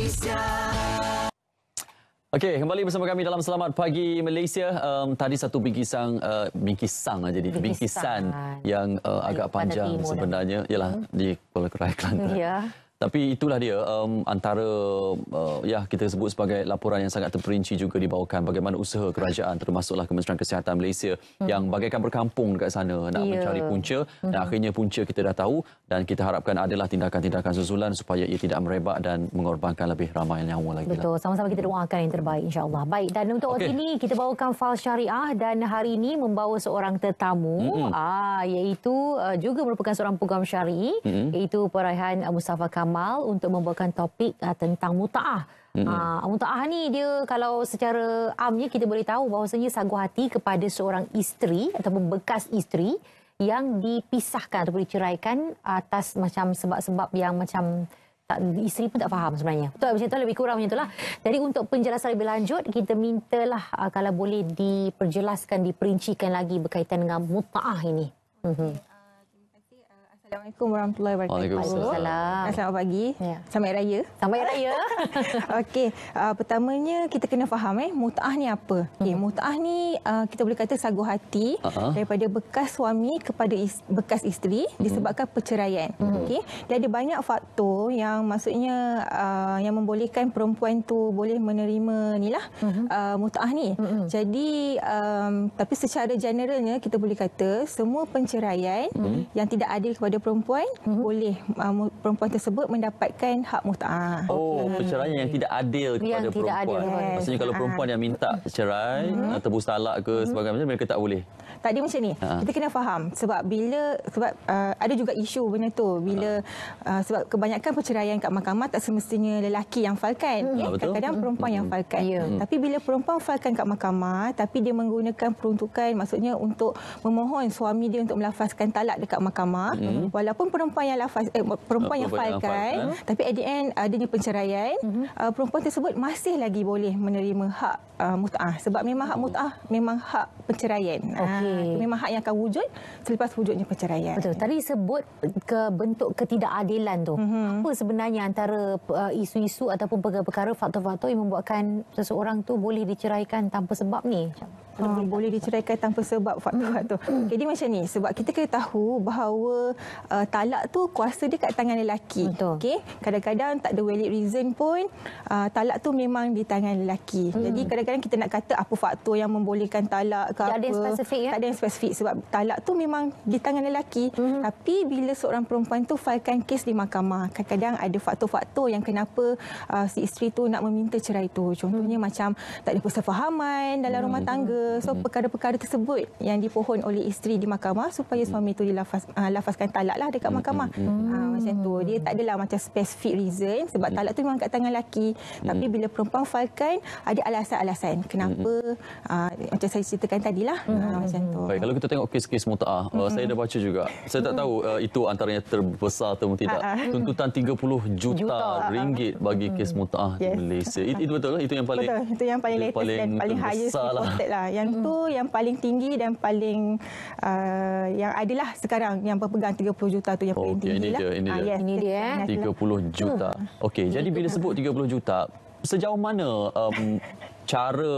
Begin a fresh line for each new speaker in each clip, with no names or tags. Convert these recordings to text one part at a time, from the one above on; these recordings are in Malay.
Malaysia.
Okey, kembali bersama kami dalam Selamat Pagi Malaysia. Um, tadi satu bingkisan uh, bingkisan aja di bingkisan yang uh, agak panjang sebenarnya ialah hmm. di Kuala Kerai Kelantan. Ya. Tapi itulah dia um, antara uh, ya kita sebut sebagai laporan yang sangat terperinci juga dibawakan bagaimana usaha kerajaan termasuklah Kementerian Kesihatan Malaysia hmm. yang bagaikan berkampung dekat sana nak yeah. mencari punca hmm. dan akhirnya punca kita dah tahu dan kita harapkan adalah tindakan-tindakan susulan supaya ia tidak merebak dan mengorbankan lebih ramai nyawa lagi.
Lah. Betul, sama-sama kita doakan yang terbaik insya-Allah. Baik, dan untuk okay. ini kita bawakan fal syariah dan hari ini membawa seorang tetamu mm-hmm. ah iaitu uh, juga merupakan seorang peguam syar'i mm-hmm. iaitu peraihan Mustafa Kamal Kamal untuk membawakan topik uh, tentang mutaah. Mm-hmm. Uh, mutaah ni dia kalau secara amnya kita boleh tahu bahawasanya sagu hati kepada seorang isteri ataupun bekas isteri yang dipisahkan ataupun diceraikan atas macam sebab-sebab yang macam tak, isteri pun tak faham sebenarnya. Betul macam tu lebih kurang macam itulah. Jadi untuk penjelasan lebih lanjut kita mintalah uh, kalau boleh diperjelaskan diperincikan lagi berkaitan dengan mutaah ini. Mm-hmm.
Assalamualaikum warahmatullahi wabarakatuh.
Waalaikumsalam.
Selamat pagi. Ya. Selamat raya.
Selamat raya.
Okey, uh, pertamanya kita kena faham eh mutaah ni apa? Okey, hmm. mutaah ni uh, kita boleh kata sagu hati uh-huh. daripada bekas suami kepada is- bekas isteri hmm. disebabkan perceraian. Hmm. Okey. Dia ada banyak faktor yang maksudnya uh, yang membolehkan perempuan tu boleh menerima nilah hmm. uh, mutaah ni. Hmm. Jadi um, tapi secara generalnya kita boleh kata semua penceraian hmm. yang tidak adil kepada perempuan hmm. boleh uh, perempuan tersebut mendapatkan hak mutaah.
Oh, hmm. perceraian yang tidak adil kepada yang perempuan. Tidak adil. Yes. Maksudnya kalau perempuan yang minta cerai hmm. atau tebus talak ke hmm. sebagainya mereka tak boleh.
Tak ada macam ni. Ha. Kita kena faham sebab bila sebab uh, ada juga isu benda tu bila ha. uh, sebab kebanyakan perceraian kat mahkamah tak semestinya lelaki yang falkan. Hmm. Ya? Kadang-kadang hmm. perempuan hmm. yang falkan. Yeah. Hmm. Tapi bila perempuan falkan kat mahkamah tapi dia menggunakan peruntukan maksudnya untuk memohon suami dia untuk melafazkan talak dekat mahkamah. Hmm. Walaupun perempuan yang lafaz eh, perempuan yang falkan tapi at the end adanya penceraian, uh-huh. uh, perempuan tersebut masih lagi boleh menerima hak uh, mutaah sebab memang hak mutaah memang hak penceraian. Okay. Uh, memang hak yang akan wujud selepas wujudnya perceraian.
Betul. Tadi sebut ke bentuk ketidakadilan tu. Uh-huh. Apa sebenarnya antara uh, isu-isu ataupun perkara-perkara faktor-faktor yang membuatkan seseorang tu boleh diceraikan tanpa sebab ni?
Uh, boleh diceraikan tanpa sebab faktor-faktor. Jadi macam ni, sebab kita kena tahu bahawa uh, talak tu kuasa dia kat tangan lelaki. Okey. Kadang-kadang tak ada valid reason pun uh, talak tu memang di tangan lelaki. Hmm. Jadi kadang-kadang kita nak kata apa faktor yang membolehkan talak ke
tak
apa.
Ada yang spesifik ya.
Tak ada yang spesifik sebab talak tu memang di tangan lelaki. Hmm. Tapi bila seorang perempuan tu filekan kes di mahkamah, kadang-kadang ada faktor-faktor yang kenapa uh, si isteri tu nak meminta cerai tu. Contohnya hmm. macam tak ada persefahaman dalam hmm. rumah tangga. So hmm. perkara-perkara tersebut yang dipohon oleh isteri di mahkamah supaya hmm. suami itu dilafaz uh, lafazkan talak lah dekat hmm. mahkamah. Hmm. Uh, macam tu. Dia tak adalah macam specific reason sebab talak tu memang kat tangan lelaki. Hmm. Tapi bila perempuan filekan ada alasan-alasan kenapa hmm. uh, macam saya ceritakan tadilah hmm. uh, macam tu.
Baik, kalau kita tengok kes-kes mutaah, hmm. uh, saya dah baca juga. Saya tak tahu uh, itu antaranya terbesar atau tidak. Tuntutan 30 juta, juta. ringgit bagi kes mutaah yes. di Malaysia. Itu, itu betul lah, itu yang paling
Betul, itu yang paling latest paling dan paling highest lah. lah yang hmm. tu yang paling tinggi dan paling uh, yang adalah sekarang yang berpegang 30 juta tu yang paling okay, tinggi
ini
lah.
Dia, ini, ah, dia.
ini dia.
30 juta. Hmm. Okey, jadi bila sebut 30 juta, sejauh mana um, cara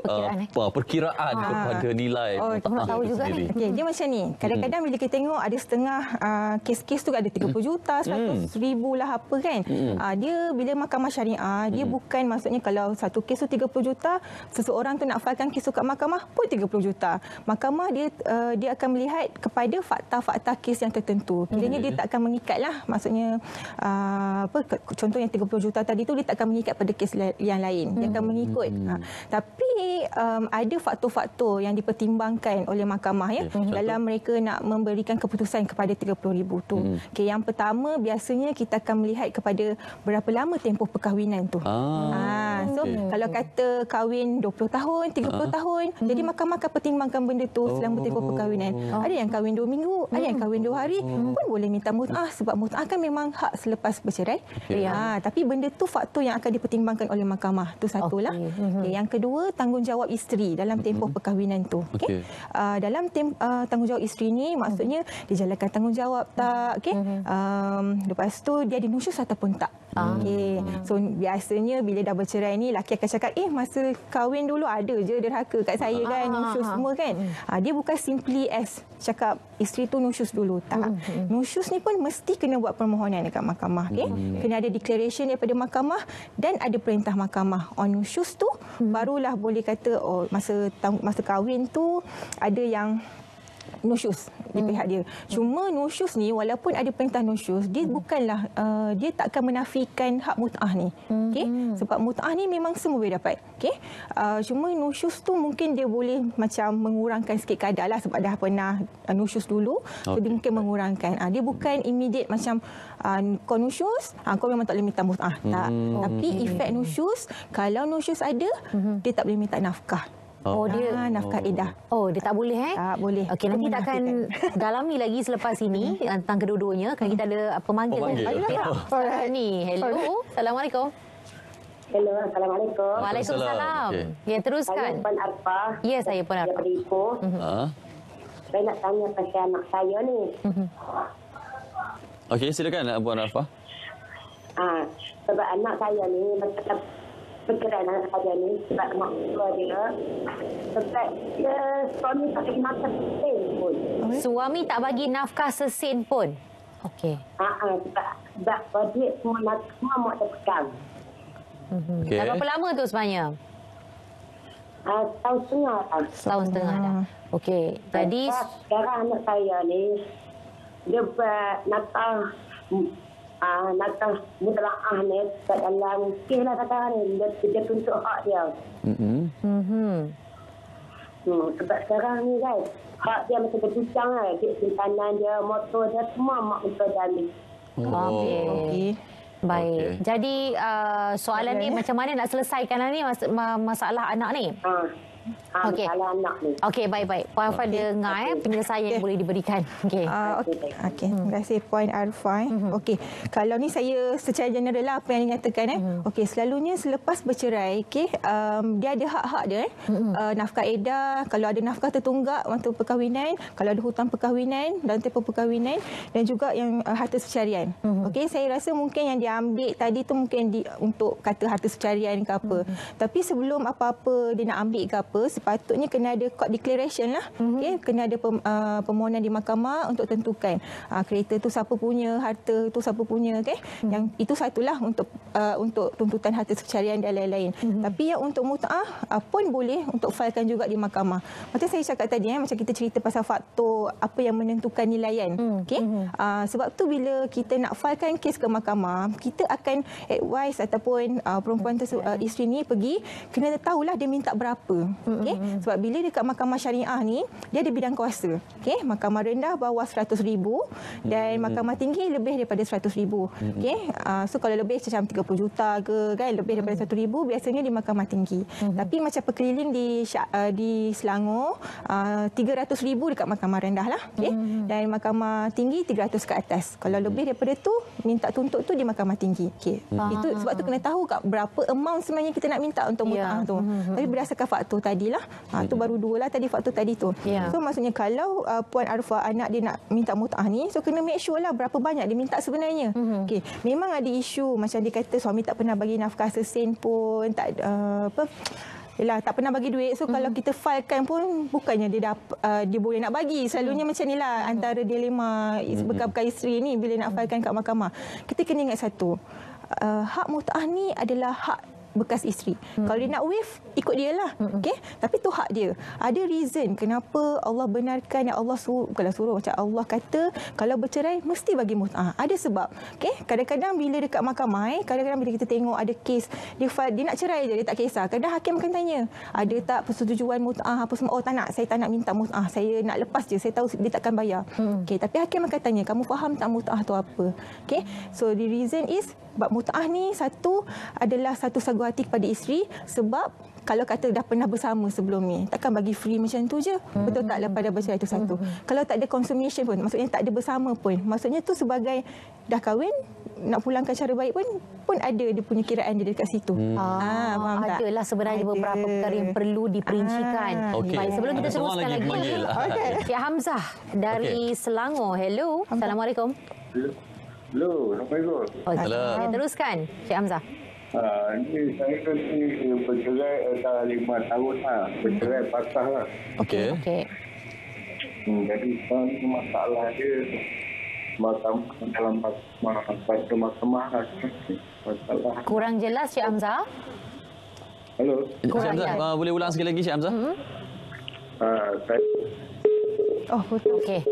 perkiraan, uh, eh? perkiraan ha. kepada nilai
oh, tak tahu juga sendiri. ni. Okay, dia macam ni. Kadang-kadang bila kita tengok ada setengah uh, kes-kes tu ada 30 juta, 100 hmm. ribu lah apa kan. Hmm. Uh, dia bila mahkamah syariah, dia hmm. bukan maksudnya kalau satu kes tu 30 juta, seseorang tu nak filekan kes tu kat mahkamah pun 30 juta. Mahkamah dia uh, dia akan melihat kepada fakta-fakta kes yang tertentu. Kiranya hmm. dia tak akan mengikat lah. Maksudnya uh, apa contoh yang 30 juta tadi tu dia tak akan mengikat pada kes yang lain. Dia akan mengikut hmm. Ha. Tapi um, ada faktor-faktor yang dipertimbangkan oleh mahkamah ya, ya dalam mereka nak memberikan keputusan kepada 30,000 tu. Hmm. Okay, yang pertama biasanya kita akan melihat kepada berapa lama tempoh perkahwinan tu. Ah, ha, so okay. kalau kata kahwin 20 tahun, 30 ah. tahun, hmm. jadi mahkamah akan pertimbangkan benda tu selama tempoh oh. perkahwinan. Oh. Ada yang kahwin 2 minggu, hmm. ada yang kahwin 2 hari hmm. pun boleh minta mut'ah sebab mut'ah kan memang hak selepas bercerai. Okay. Ha, tapi benda tu faktor yang akan dipertimbangkan oleh mahkamah. Tu satulah. Okay. Okay, yang kedua, tanggungjawab isteri dalam tempoh mm-hmm. perkahwinan tu. Okey. Okay. Uh, dalam tem, uh, tanggungjawab isteri ni maksudnya mm-hmm. dijalankan tanggungjawab tak, okey. Mm-hmm. Um, lepas tu dia dinusyus ataupun tak. Ah. Okey. So biasanya bila dah bercerai ni laki akan cakap, "Eh, masa kahwin dulu ada je derhaka kat saya kan, nusyus semua kan." Uh, dia bukan simply as cakap isteri tu nusyus dulu. Tak. Mm-hmm. Nusyus ni pun mesti kena buat permohonan dekat mahkamah, okey. Mm-hmm. Kena ada declaration daripada mahkamah dan ada perintah mahkamah on nusyus tu mm-hmm. barulah boleh kata oh masa masa kahwin tu ada yang nusyus di hmm. pihak dia. Cuma nusyus ni walaupun ada perintah nusyus, dia hmm. bukanlah uh, dia takkan menafikan hak mut'ah ni. Hmm. Okey? Sebab mut'ah ni memang semua boleh dapat. Okey? Uh, cuma nusyus tu mungkin dia boleh macam mengurangkan sikit kadar lah sebab dah pernah uh, nusyus dulu. Okay. So dia mungkin mengurangkan. Uh, dia bukan immediate macam uh, kau nusyus, uh, kau memang tak boleh minta mut'ah. Hmm. Tak. Tapi efek nusyus, kalau nusyus ada, hmm. dia tak boleh minta nafkah. Oh, oh dia ah, nafkah edah.
Oh, dia tak boleh eh?
Tak boleh.
Okey, nanti kita akan dalami lagi selepas ini tentang kedua-duanya. Kan kita ada pemanggil.
Pemanggil.
Kan? Alright. Ni, hello. Assalamualaikum.
Hello, Assalamualaikum.
Waalaikumsalam. Okay. Ya, teruskan.
Saya Puan Arfa.
Ya, saya Puan Arfa.
Dari Ipoh. Uh-huh. Saya nak tanya pasal anak saya ni. Uh-huh.
Okey, silakan Puan Arfa.
Ah, sebab anak saya ni macam bercerai dengan saya ni sebab mak tua dia sebab dia suami tak bagi nafkah sesen pun.
Suami tak bagi nafkah sesen pun? Okey.
Ha, ha, sebab, sebab duit semua, nak, semua mak dia pegang.
Mm-hmm. Okay. berapa lama tu sebenarnya?
Uh, setahun setengah dah.
Setahun setengah dah. Okey. Jadi...
Sekarang anak saya ni, dia buat nakal Ah, nakal mutlaah ni kat dalam kes lah kata ni dia, dia tuntut hak dia. Mm-hmm. Mm-hmm. Hmm, sebab sekarang ni kan hak dia macam berbincang lah. Dia simpanan dia, motor dia semua mak betul dalih.
Oh. Okey. Okay. Baik. Okay. Jadi uh, soalan okay. ni macam mana nak selesaikan lah ni mas- masalah anak ni? Ha.
Ha, Okey.
Okey, baik-baik. Puan Arfa okay. dengar okay. eh, penyelesaian okay. yang boleh diberikan.
Okey. Uh, Okey, okay. terima kasih Puan Arfa. Eh. Mm-hmm. Okey, kalau ni saya secara general lah apa yang dinyatakan. Eh. Mm-hmm. Okey, selalunya selepas bercerai, okay, um, dia ada hak-hak dia. Eh. Mm-hmm. Uh, nafkah edah, kalau ada nafkah tertunggak waktu perkahwinan, kalau ada hutang perkahwinan dan tempoh perkahwinan dan juga yang uh, harta secarian. Mm-hmm. Okey, saya rasa mungkin yang dia ambil tadi tu mungkin di, untuk kata harta secarian ke apa. Mm-hmm. Tapi sebelum apa-apa dia nak ambil ke apa, sepatutnya kena ada court declaration lah. Mm-hmm. Okay, kena ada pem, uh, permohonan di mahkamah untuk tentukan uh, kereta tu siapa punya, harta tu siapa punya. Okay? Mm-hmm. Yang itu satulah untuk uh, untuk tuntutan harta secarian dan lain-lain. Mm-hmm. Tapi yang untuk mut'ah uh, pun boleh untuk filekan juga di mahkamah. Macam saya cakap tadi, eh, macam kita cerita pasal faktor apa yang menentukan nilaian. Mm-hmm. Okay? Uh, sebab tu bila kita nak filekan kes ke mahkamah, kita akan advise ataupun uh, perempuan tersebut, uh, isteri ni pergi, kena tahulah dia minta berapa. Okay? Mm-hmm. Sebab bila dekat mahkamah syariah ni, dia ada bidang kuasa. Okay? Mahkamah rendah bawah RM100,000 dan mm-hmm. mahkamah tinggi lebih daripada RM100,000. Mm-hmm. Okay? Uh, so kalau lebih macam 30 juta ke, kan? lebih daripada RM100,000 biasanya di mahkamah tinggi. Mm-hmm. Tapi macam perkeliling di uh, di Selangor, uh, RM300,000 dekat mahkamah rendah lah. Okay? Mm-hmm. Dan mahkamah tinggi RM300 ke atas. Kalau lebih daripada tu, minta tuntut tu di mahkamah tinggi. Okay? Mm-hmm. Itu sebab tu kena tahu kat berapa amount sebenarnya kita nak minta untuk mutah yeah. tu. Mm-hmm. Tapi berdasarkan faktor tadi tadi lah. Ha, tu baru dua lah tadi faktor tadi tu. Yeah. So maksudnya kalau uh, Puan Arfa anak dia nak minta mut'ah ni, so kena make sure lah berapa banyak dia minta sebenarnya. Mm-hmm. Okay. Memang ada isu macam dia kata suami tak pernah bagi nafkah sesen pun, tak uh, apa Yalah, tak pernah bagi duit. So, mm-hmm. kalau kita filekan pun, bukannya dia, dap, uh, dia boleh nak bagi. Selalunya mm-hmm. macam inilah mm-hmm. antara dilema mm-hmm. bekal-bekal isteri ni bila nak filekan kat mahkamah. Kita kena ingat satu. Uh, hak mut'ah ni adalah hak bekas isteri. Hmm. Kalau dia nak wave, ikut dia lah. Hmm. Okay? Tapi tu hak dia. Ada reason kenapa Allah benarkan yang Allah suruh, bukanlah suruh, macam Allah kata kalau bercerai, mesti bagi mut'ah. Ada sebab. Okay? Kadang-kadang bila dekat mahkamah, eh, kadang-kadang bila kita tengok ada kes, dia, dia nak cerai je, dia tak kisah. Kadang hakim akan tanya, ada tak persetujuan mut'ah apa semua? Oh tak nak, saya tak nak minta mut'ah. Saya nak lepas je, saya tahu dia takkan bayar. Hmm. Okay? Tapi hakim akan tanya, kamu faham tak mut'ah tu apa? Okay? So the reason is, bab mut'ah ni satu adalah satu sagu hati kepada isteri sebab kalau kata dah pernah bersama sebelum ni takkan bagi free macam tu je hmm. betul tak lepas dah bercerai itu satu hmm. kalau tak ada consummation pun maksudnya tak ada bersama pun maksudnya tu sebagai dah kahwin nak pulangkan cara baik pun pun ada dia punya kiraan dia dekat situ. Hmm.
Ah, faham tak? Adalah sebenarnya ada. beberapa perkara yang perlu diperincikan. Ah. Okay. Baik, sebelum kita teruskan lagi. lagi. Okay. Cik Hamzah dari okay. Selangor. Hello. Assalamualaikum.
Hello. Assalamualaikum.
Oh, Assalamualaikum. Teruskan, Cik Hamzah.
Uh, ini saya kan ni bercerai dah lima tahun lah. Bercerai patah lah.
Okey. Okey.
Hmm, jadi sekarang masalah dia mahkamah dalam mahkamah mahkamah
masalah. Kurang jelas Cik Hamzah?
Hello.
Cik Hamzah, uh, boleh ulang sekali lagi Cik Hamzah? Hmm.
Uh, saya...
Oh, betul. Okey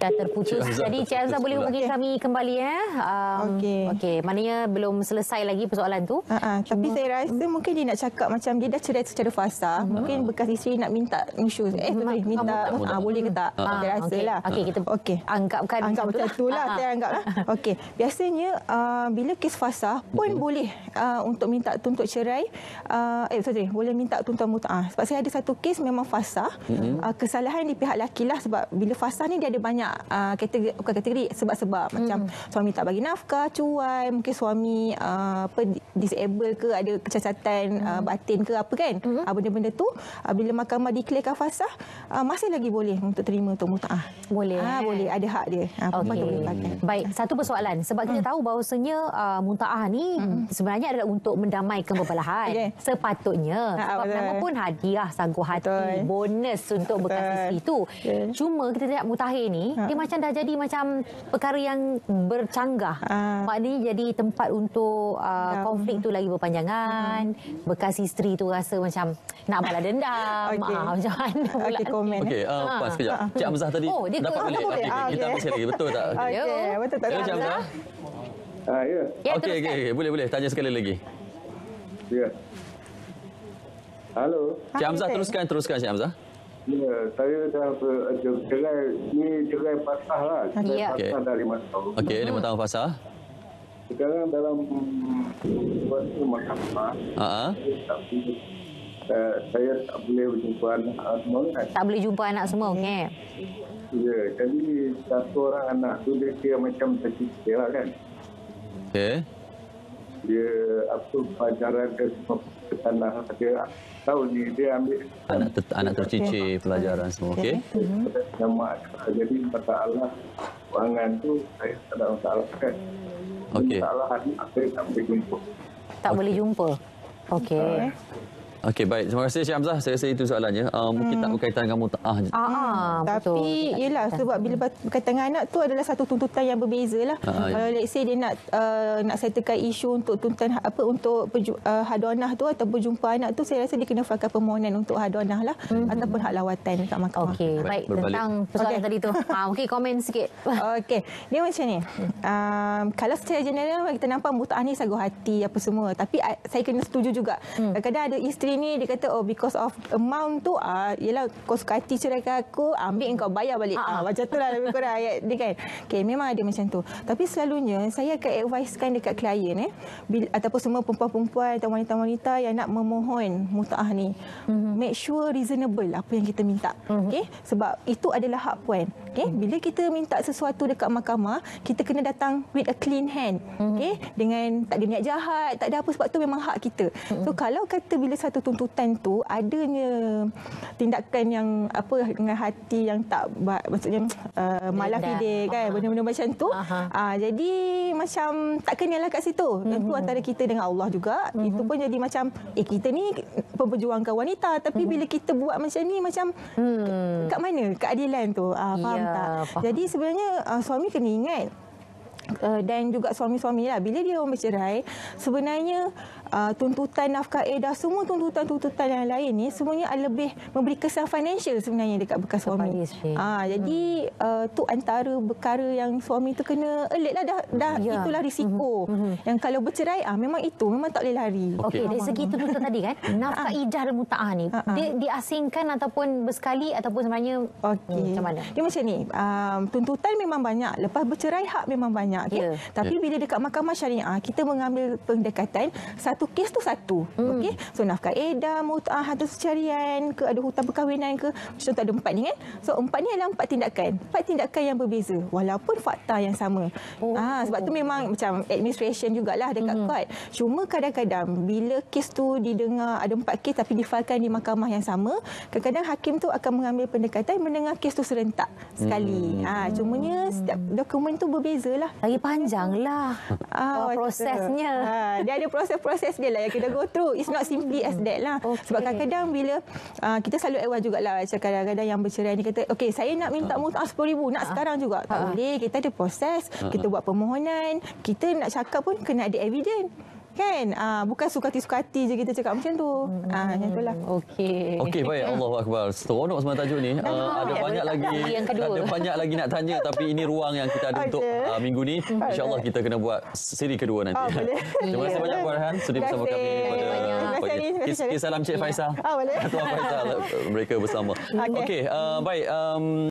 dah terputus. Jadi Cik Azhar boleh hubungi kami kembali ya. Um, Okey. Okey, maknanya belum selesai lagi persoalan tu.
Uh-uh. Tapi saya rasa mungkin dia nak cakap macam dia dah cerai secara fasa. Hmm. Mungkin bekas isteri nak minta nusyus. Eh, hmm. sorry, minta ah, uh, boleh ke tak? Uh, saya rasa okay. lah.
Okey, kita okay. anggapkan
anggap macam tu lah. Saya anggap lah. Okey, biasanya uh, bila kes fasa pun hmm. boleh uh, untuk minta tuntut cerai. Uh, eh, sorry, boleh minta tuntut muta'ah. Sebab saya ada satu kes memang fasa. Hmm. Uh, kesalahan di pihak laki lah sebab bila fasa ni dia ada banyak uh, kategori bukan kategori sebab-sebab hmm. macam suami tak bagi nafkah, cuai, mungkin suami uh, apa disable ke ada kecacatan hmm. uh, batin ke apa kan. Hmm. Uh, benda-benda tu uh, bila mahkamah declare kafasah uh, masih lagi boleh untuk terima untuk mutaah.
Boleh.
Ah uh, boleh ada hak dia.
Uh, okay. boleh Baik, satu persoalan sebab hmm. kita tahu bahawasanya uh, mutaah ni hmm. sebenarnya adalah untuk mendamaikan berbelahan. Okay. Sepatutnya ha, sebab betul. nama pun hadiah sagu hati, betul. bonus untuk bekas isteri tu. Okay. Cuma kita lihat mutahir ni ha. dia macam dah jadi macam perkara yang bercanggah. Uh, Maknanya jadi tempat untuk uh, konflik tu lagi berpanjangan. Uh, bekas isteri tu rasa macam nak balas dendam. Okay. Uh, macam mana pula.
Okay, komen. Okey, uh, uh, pas sekejap. Cik Hamzah tadi oh, dia dapat balik. Okay, okay. Kita ambil sekali. Betul tak?
Okey, okay. betul tak?
Cik Hamzah.
Ah, ya.
ya okey, okey. Boleh, boleh. Tanya sekali lagi.
Ya. Halo.
Cik Hamzah, teruskan. Teruskan, Cik Hamzah.
Ya, saya dah cerai, ni cerai pasah lah. Cerai ya. pasah okay. dah lima tahun.
Okey, lima tahun pasah.
Sekarang dalam waktu mahkamah, uh-huh. saya, saya tak boleh berjumpa anak semua kan.
Tak boleh jumpa anak semua, okey.
Ya, jadi satu orang anak tu dia kira macam tercicir lah kan.
Okey.
Dia apa pelajaran dia semua ke tanah dia tahu ni dia ambil.
Anak ter, anak tercicir okay. pelajaran semua okey?
Nama jadi masalah wangan tu saya tak ada masalah kan. Okey. Masalah hari saya tak boleh jumpa.
Tak okay. boleh jumpa. Okey. Uh,
Okey baik terima kasih Syah Hamzah saya rasa itu soalannya uh, mungkin hmm. tak berkaitan dengan mutaah je.
Ah, ah betul. Tapi yalah sebab bila berkaitan dengan anak tu adalah satu tuntutan yang berbeza lah. Ah, Kalau ya. let's say dia nak uh, nak settlekan isu untuk tuntutan apa untuk uh, haduanah tu atau berjumpa anak tu saya rasa dia kena fakat permohonan untuk haduanah lah hmm. ataupun hak lawatan dekat mahkamah.
Okey baik Berbalik. tentang persoalan okay. tadi tu. Ah okey komen sikit.
okey dia macam ni. Um, kalau secara general kita nampak mutaah ni sagu hati apa semua tapi saya kena setuju juga. Hmm. Kadang-kadang ada isteri isteri ni dia kata oh because of amount tu ah yalah kau suka hati ceraikan aku ambil kau bayar balik ah, ah macam tu lah lebih kurang ayat dia kan okay, memang ada macam tu tapi selalunya saya akan advisekan dekat klien eh bila, ataupun semua perempuan-perempuan atau wanita-wanita yang nak memohon mutaah ni mm-hmm. make sure reasonable apa yang kita minta mm-hmm. okay? sebab itu adalah hak puan okay? mm-hmm. bila kita minta sesuatu dekat mahkamah kita kena datang with a clean hand mm-hmm. okay? dengan tak ada niat jahat tak ada apa sebab tu memang hak kita mm-hmm. so kalau kata bila satu tuntutan tu adanya tindakan yang apa dengan hati yang tak maksudnya uh, malah fide kan benda-benda macam tu uh, jadi macam tak kenalah kat situ mm-hmm. tentu antara kita dengan Allah juga mm-hmm. itu pun jadi macam eh kita ni pemperjuangkan wanita tapi mm-hmm. bila kita buat macam ni macam mm. kat mana keadilan tu uh, faham ya, tak faham. jadi sebenarnya uh, suami kena ingat Uh, dan juga suami-suami lah bila dia orang bercerai sebenarnya uh, tuntutan nafkah edah semua tuntutan-tuntutan yang lain ni semuanya lebih memberi kesan financial sebenarnya dekat bekas suami. Ah uh, jadi hmm. uh, tu antara perkara yang suami tu kena alert lah dah, dah ya. itulah risiko. Hmm. Hmm. Yang kalau bercerai ah uh, memang itu memang tak boleh lari.
Okey dari segi tuntutan tadi kan nafkah edah dan mutaah ni uh-huh. dia diasingkan ataupun bersekali ataupun sebenarnya
okay. hmm, macam mana? Dia macam ni um, tuntutan memang banyak lepas bercerai hak memang banyak okay? yeah. Tapi yeah. bila dekat mahkamah syariah kita mengambil pendekatan satu satu kes tu satu. Hmm. Okey. So nafkah edam, mut'ah, harta secarian ke ada hutang perkahwinan ke. Contoh ada empat ni kan. So empat ni adalah empat tindakan. Empat tindakan yang berbeza walaupun fakta yang sama. Oh. Ah sebab tu memang macam administration jugalah dekat hmm. court. Cuma kadang-kadang bila kes tu didengar ada empat kes tapi difailkan di mahkamah yang sama, kadang-kadang hakim tu akan mengambil pendekatan mendengar kes tu serentak sekali. Hmm. Ah cumanya setiap dokumen tu berbezalah.
Lagi panjanglah ah, prosesnya.
Ah, dia ada proses-proses dia lah yang kita go through. It's not simply as that lah. Okay. Sebab kadang-kadang bila uh, kita selalu awal jugalah kadang-kadang yang bercerai ni kata, okey saya nak minta mutah RM10,000, nak sekarang juga. Tak boleh, kita ada proses, kita buat permohonan, kita nak cakap pun kena ada evidence kan? Uh, bukan suka-hati je kita cakap macam tu. Hmm. uh, macam itulah.
Okey.
Okey baik. Allahu akbar. Seronok semalam tajuk ni. Uh, ada banyak lagi ada banyak lagi nak tanya tapi ini ruang yang kita ada okay. untuk uh, minggu ni. Insyaallah kita kena buat siri kedua nanti. Oh, terima kasih banyak Farhan sudi bersama kami pada Kisah salam Cik Faisal.
Ah, boleh.
Tuan Faisal mereka bersama. Okey, okay, uh, baik. Um,